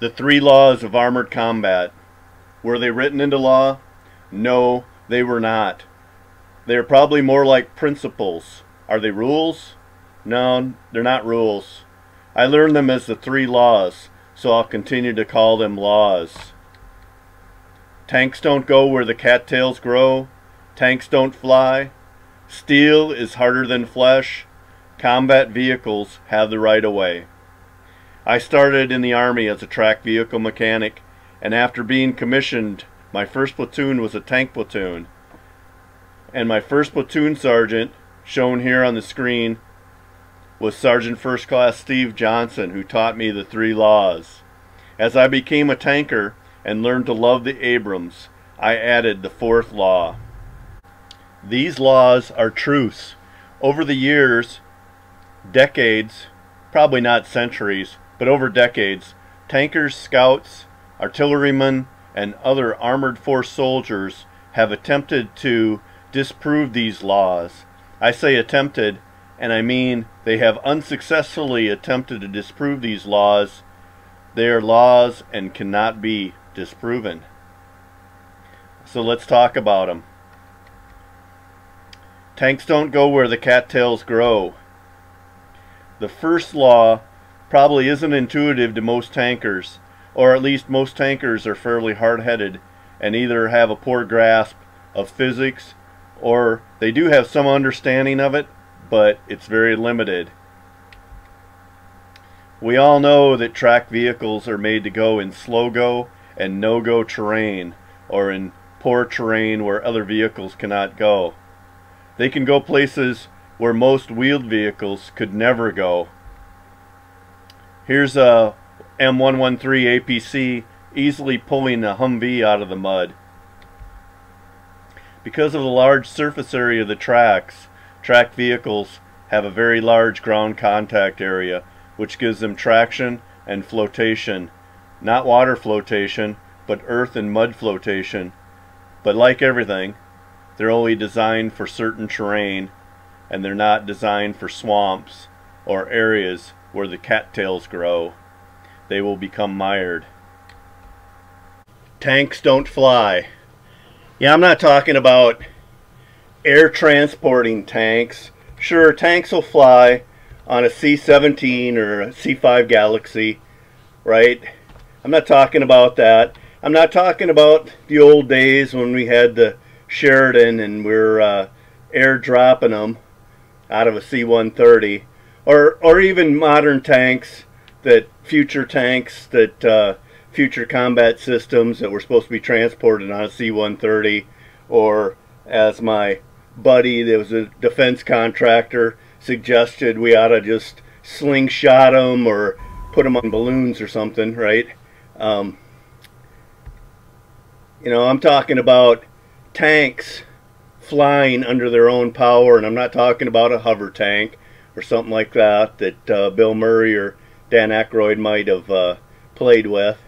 The three laws of armored combat. Were they written into law? No, they were not. They are probably more like principles. Are they rules? No, they're not rules. I learned them as the three laws, so I'll continue to call them laws. Tanks don't go where the cattails grow. Tanks don't fly. Steel is harder than flesh. Combat vehicles have the right of way. I started in the Army as a track vehicle mechanic, and after being commissioned, my first platoon was a tank platoon. And my first platoon sergeant, shown here on the screen, was Sergeant First Class Steve Johnson, who taught me the three laws. As I became a tanker and learned to love the Abrams, I added the fourth law. These laws are truths. Over the years, decades, probably not centuries, but over decades, tankers, scouts, artillerymen, and other armored force soldiers have attempted to disprove these laws. I say attempted, and I mean they have unsuccessfully attempted to disprove these laws. They are laws and cannot be disproven. So let's talk about them. Tanks don't go where the cattails grow. The first law probably isn't intuitive to most tankers, or at least most tankers are fairly hard-headed and either have a poor grasp of physics or they do have some understanding of it, but it's very limited. We all know that track vehicles are made to go in slow-go and no-go terrain, or in poor terrain where other vehicles cannot go. They can go places where most wheeled vehicles could never go. Here's a M113 APC easily pulling a Humvee out of the mud. Because of the large surface area of the tracks, track vehicles have a very large ground contact area, which gives them traction and flotation. Not water flotation, but earth and mud flotation. But like everything, they're only designed for certain terrain, and they're not designed for swamps or areas where the cattails grow. They will become mired. Tanks don't fly. Yeah, I'm not talking about air transporting tanks. Sure, tanks will fly on a C-17 or a C-5 Galaxy, right? I'm not talking about that. I'm not talking about the old days when we had the Sheridan and we're uh, air dropping them out of a C-130 or or even modern tanks that future tanks that uh, future combat systems that were supposed to be transported on a C-130 or as my buddy that was a defense contractor suggested we ought to just slingshot them or put them on balloons or something right? Um, you know I'm talking about tanks flying under their own power and I'm not talking about a hover tank or something like that that uh, Bill Murray or Dan Aykroyd might have uh, played with.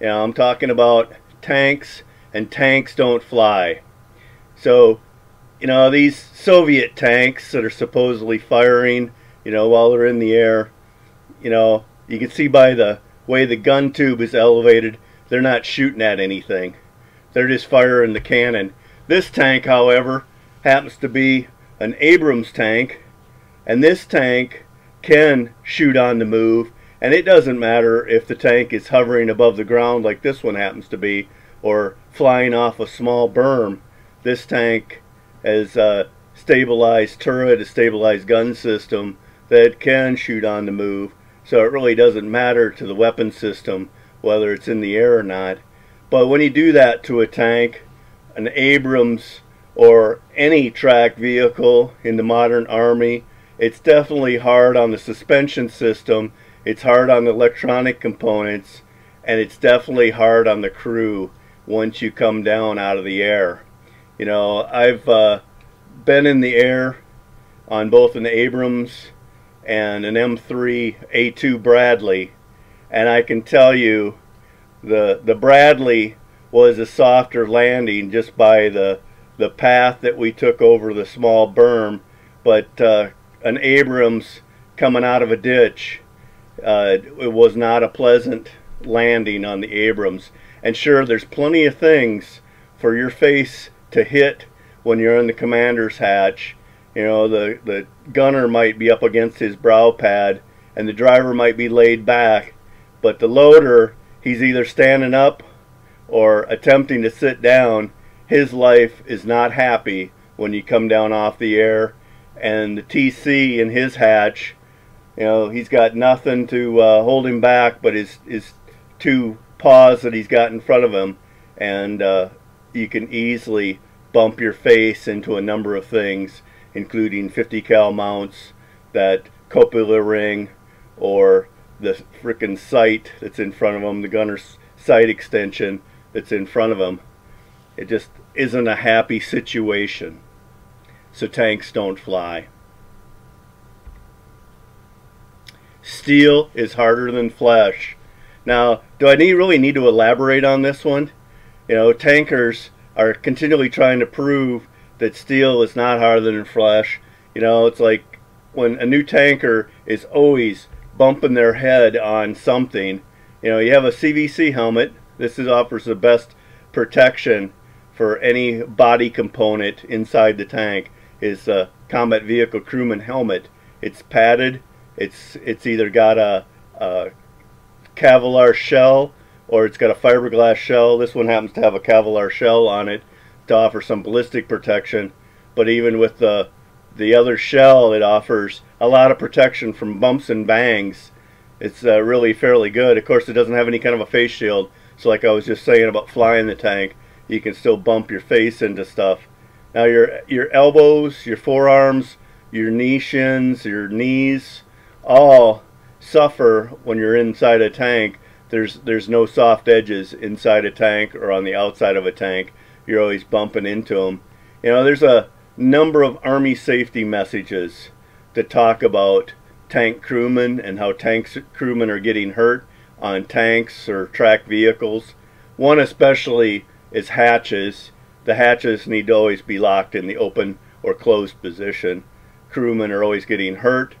You know, I'm talking about tanks and tanks don't fly. So, you know, these Soviet tanks that are supposedly firing, you know, while they're in the air, you know, you can see by the way the gun tube is elevated, they're not shooting at anything. They're just firing the cannon. This tank, however, happens to be an Abrams tank and this tank can shoot on the move and it doesn't matter if the tank is hovering above the ground like this one happens to be or flying off a small berm. This tank has a stabilized turret a stabilized gun system that can shoot on the move so it really doesn't matter to the weapon system whether it's in the air or not. But when you do that to a tank an Abrams or any track vehicle in the modern army it's definitely hard on the suspension system. It's hard on the electronic components. And it's definitely hard on the crew once you come down out of the air. You know I've uh, been in the air on both an Abrams and an M3 A2 Bradley. And I can tell you the the Bradley was a softer landing just by the the path that we took over the small berm. But uh, an Abrams coming out of a ditch. Uh, it was not a pleasant landing on the Abrams. And sure, there's plenty of things for your face to hit when you're in the commander's hatch. You know, the, the gunner might be up against his brow pad and the driver might be laid back, but the loader, he's either standing up or attempting to sit down. His life is not happy when you come down off the air. And the TC in his hatch, you know, he's got nothing to uh, hold him back but his, his two paws that he's got in front of him. And uh, you can easily bump your face into a number of things, including 50 cal mounts, that cupola ring, or the freaking sight that's in front of him, the gunner's sight extension that's in front of him. It just isn't a happy situation. So tanks don't fly. Steel is harder than flesh. Now, do I need, really need to elaborate on this one? You know, tankers are continually trying to prove that steel is not harder than flesh. You know, it's like when a new tanker is always bumping their head on something. You know, you have a CVC helmet. This is, offers the best protection for any body component inside the tank. Is a combat vehicle crewman helmet. It's padded. It's it's either got a, a Kevlar shell or it's got a fiberglass shell. This one happens to have a Kevlar shell on it to offer some ballistic protection. But even with the the other shell, it offers a lot of protection from bumps and bangs. It's uh, really fairly good. Of course, it doesn't have any kind of a face shield. So like I was just saying about flying the tank, you can still bump your face into stuff. Now your your elbows, your forearms, your knee shins, your knees, all suffer when you're inside a tank. There's there's no soft edges inside a tank or on the outside of a tank. You're always bumping into them. You know, there's a number of Army safety messages that talk about tank crewmen and how tank crewmen are getting hurt on tanks or tracked vehicles. One especially is hatches. The hatches need to always be locked in the open or closed position. Crewmen are always getting hurt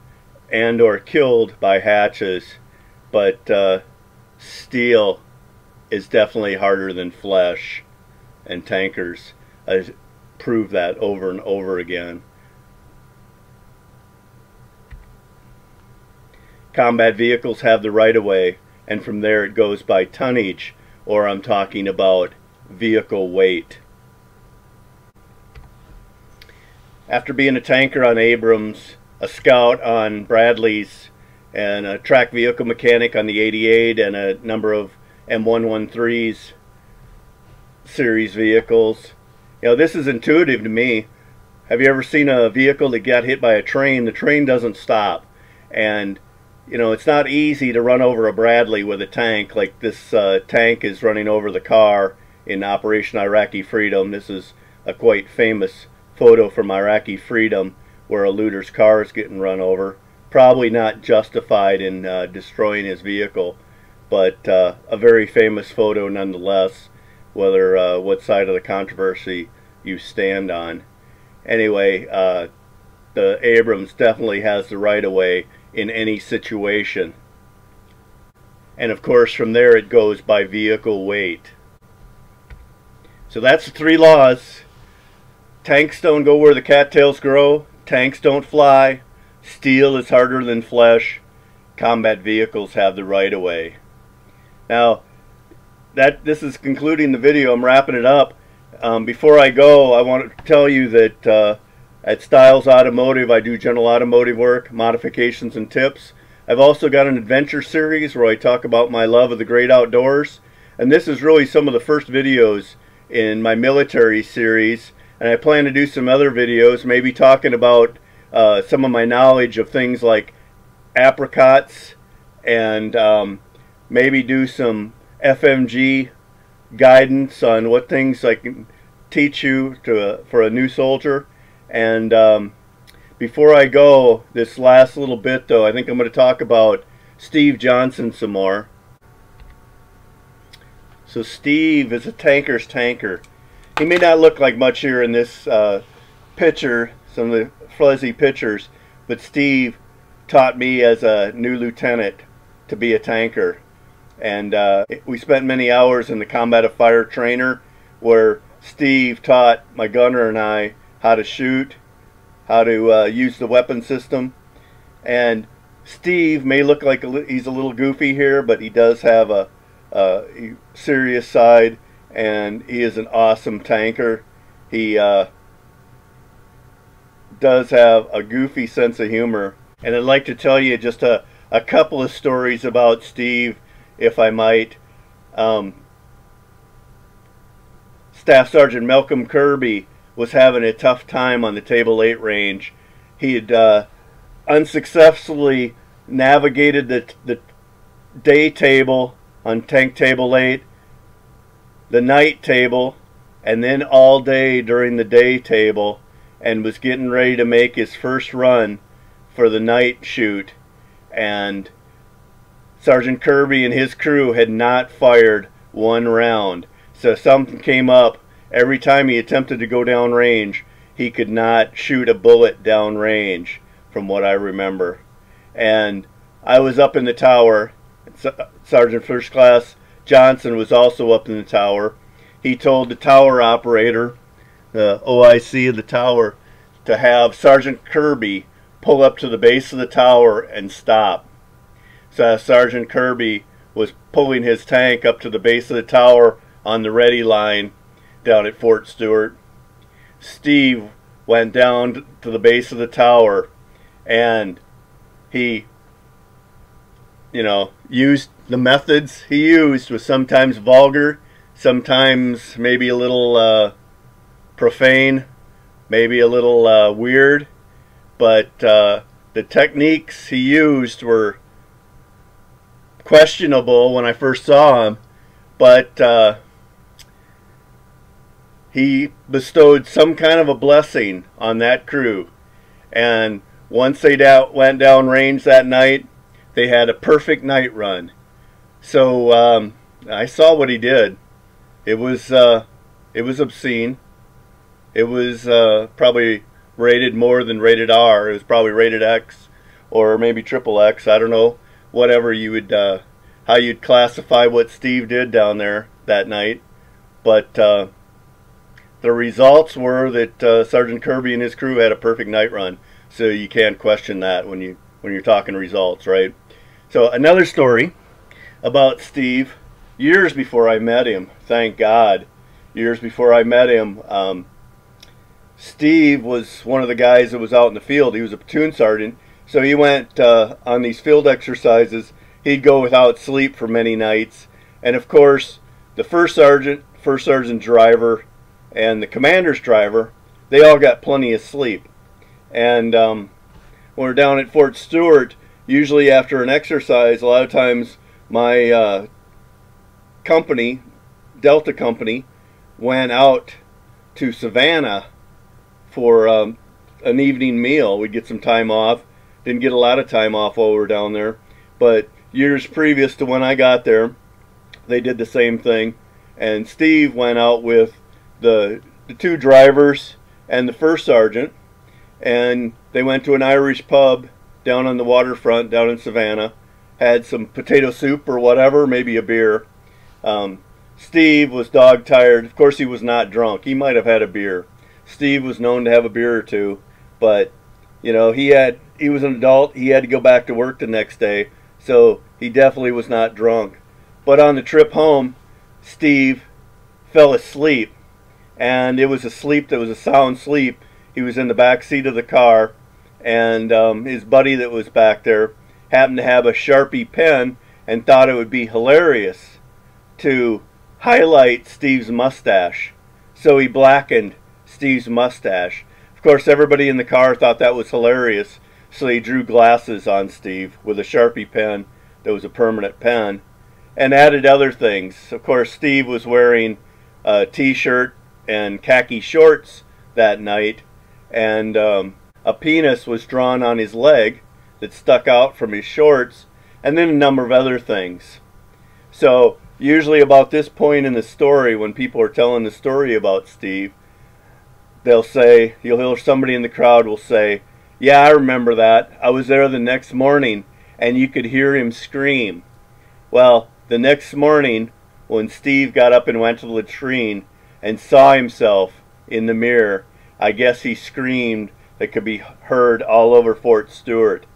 and or killed by hatches, but uh, steel is definitely harder than flesh, and tankers uh, prove that over and over again. Combat vehicles have the right of way, and from there it goes by tonnage, or I'm talking about vehicle weight. After being a tanker on Abrams, a scout on Bradley's, and a track vehicle mechanic on the 88 and a number of M113s series vehicles. You know, this is intuitive to me. Have you ever seen a vehicle that got hit by a train? The train doesn't stop. And you know, it's not easy to run over a Bradley with a tank like this uh, tank is running over the car in Operation Iraqi Freedom. This is a quite famous photo from Iraqi Freedom where a looter's car is getting run over. Probably not justified in uh, destroying his vehicle, but uh, a very famous photo nonetheless, whether uh, what side of the controversy you stand on. Anyway, uh, the Abrams definitely has the right of way in any situation. And of course from there it goes by vehicle weight. So that's the three laws. Tanks don't go where the cattails grow. Tanks don't fly. Steel is harder than flesh. Combat vehicles have the right of way. Now, that this is concluding the video. I'm wrapping it up. Um, before I go, I want to tell you that uh, at Stiles Automotive, I do general automotive work, modifications, and tips. I've also got an adventure series where I talk about my love of the great outdoors. And this is really some of the first videos in my military series. And I plan to do some other videos, maybe talking about uh, some of my knowledge of things like apricots and um, maybe do some FMG guidance on what things I can teach you to, for a new soldier. And um, before I go, this last little bit though, I think I'm going to talk about Steve Johnson some more. So Steve is a tanker's tanker. He may not look like much here in this uh, picture, some of the fuzzy pictures, but Steve taught me as a new lieutenant to be a tanker. And uh, we spent many hours in the Conduct of Fire trainer where Steve taught my gunner and I how to shoot, how to uh, use the weapon system. And Steve may look like a he's a little goofy here, but he does have a, a serious side, and he is an awesome tanker. He uh, does have a goofy sense of humor. And I'd like to tell you just a, a couple of stories about Steve, if I might. Um, Staff Sergeant Malcolm Kirby was having a tough time on the Table 8 range. He had uh, unsuccessfully navigated the, the day table on Tank Table 8, the night table, and then all day during the day table and was getting ready to make his first run for the night shoot. And Sergeant Kirby and his crew had not fired one round. So something came up. Every time he attempted to go down range he could not shoot a bullet down range from what I remember. And I was up in the tower Sergeant First Class Johnson was also up in the tower he told the tower operator the OIC of the tower to have Sergeant Kirby pull up to the base of the tower and stop. So Sergeant Kirby was pulling his tank up to the base of the tower on the ready line down at Fort Stewart. Steve went down to the base of the tower and he you know used the methods he used was sometimes vulgar sometimes maybe a little uh, profane, maybe a little uh, weird, but uh, the techniques he used were questionable when I first saw him, but uh, he bestowed some kind of a blessing on that crew. And once they went down range that night, they had a perfect night run. So um, I saw what he did. It was uh, it was obscene. It was uh, probably rated more than rated R. It was probably rated X or maybe triple X. I don't know. Whatever you would, uh, how you'd classify what Steve did down there that night. But uh, the results were that uh, Sergeant Kirby and his crew had a perfect night run. So you can't question that when you when you're talking results, right? So another story about Steve years before I met him. Thank God, years before I met him. Um, Steve was one of the guys that was out in the field. He was a platoon sergeant, so he went uh, on these field exercises. He'd go without sleep for many nights, and of course, the first sergeant, first sergeant driver, and the commander's driver, they all got plenty of sleep. And um, when we're down at Fort Stewart, usually after an exercise, a lot of times my uh, company, Delta Company, went out to Savannah for um, an evening meal. We'd get some time off. Didn't get a lot of time off while we were down there. But years previous to when I got there, they did the same thing. And Steve went out with the, the two drivers and the first sergeant. And they went to an Irish pub down on the waterfront down in Savannah. Had some potato soup or whatever, maybe a beer. Um, Steve was dog tired. Of course, he was not drunk. He might have had a beer. Steve was known to have a beer or two, but you know he had he was an adult. He had to go back to work the next day, so he definitely was not drunk. But on the trip home, Steve fell asleep, and it was a sleep that was a sound sleep. He was in the back seat of the car, and um, his buddy that was back there happened to have a Sharpie pen and thought it would be hilarious to highlight Steve's mustache. So he blackened Steve's mustache. Of course, everybody in the car thought that was hilarious, so he drew glasses on Steve with a Sharpie pen that was a permanent pen and added other things. Of course, Steve was wearing a t-shirt and khaki shorts that night, and um, a penis was drawn on his leg that stuck out from his shorts, and then a number of other things. So, usually about this point in the story, when people are telling the story about Steve, they'll say, you'll hear somebody in the crowd will say, yeah, I remember that. I was there the next morning and you could hear him scream. Well, the next morning, when Steve got up and went to the latrine and saw himself in the mirror, I guess he screamed that could be heard all over Fort Stewart.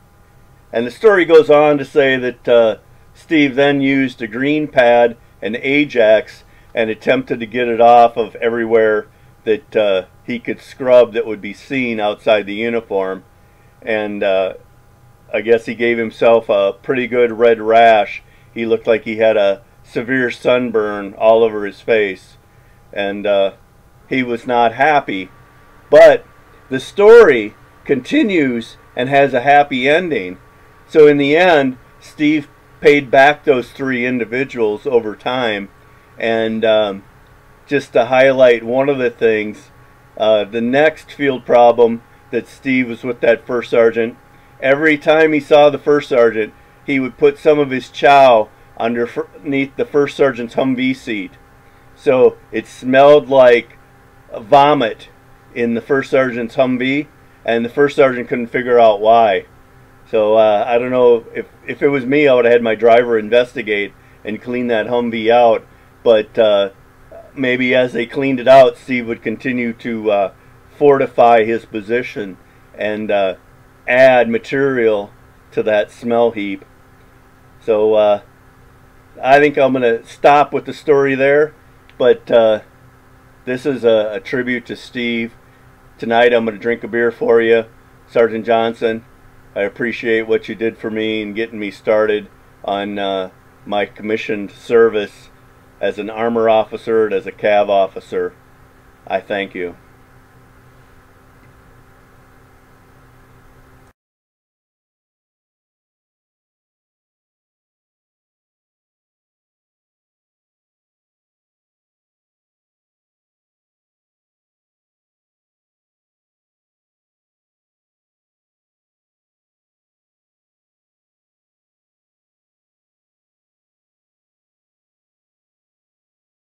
And the story goes on to say that uh, Steve then used a green pad and Ajax and attempted to get it off of everywhere that uh, he could scrub that would be seen outside the uniform. And uh, I guess he gave himself a pretty good red rash. He looked like he had a severe sunburn all over his face. And uh, he was not happy. But the story continues and has a happy ending. So in the end, Steve paid back those three individuals over time. And um, just to highlight one of the things, uh, the next field problem that Steve was with that first sergeant, every time he saw the first sergeant, he would put some of his chow underneath the first sergeant's Humvee seat. So it smelled like vomit in the first sergeant's Humvee, and the first sergeant couldn't figure out why. So uh, I don't know if if it was me, I would have had my driver investigate and clean that Humvee out. But uh, maybe as they cleaned it out, Steve would continue to uh, fortify his position and uh, add material to that smell heap. So uh, I think I'm going to stop with the story there. But uh, this is a, a tribute to Steve. Tonight I'm going to drink a beer for you, Sergeant Johnson. I appreciate what you did for me and getting me started on uh, my commissioned service as an armor officer and as a cav officer. I thank you.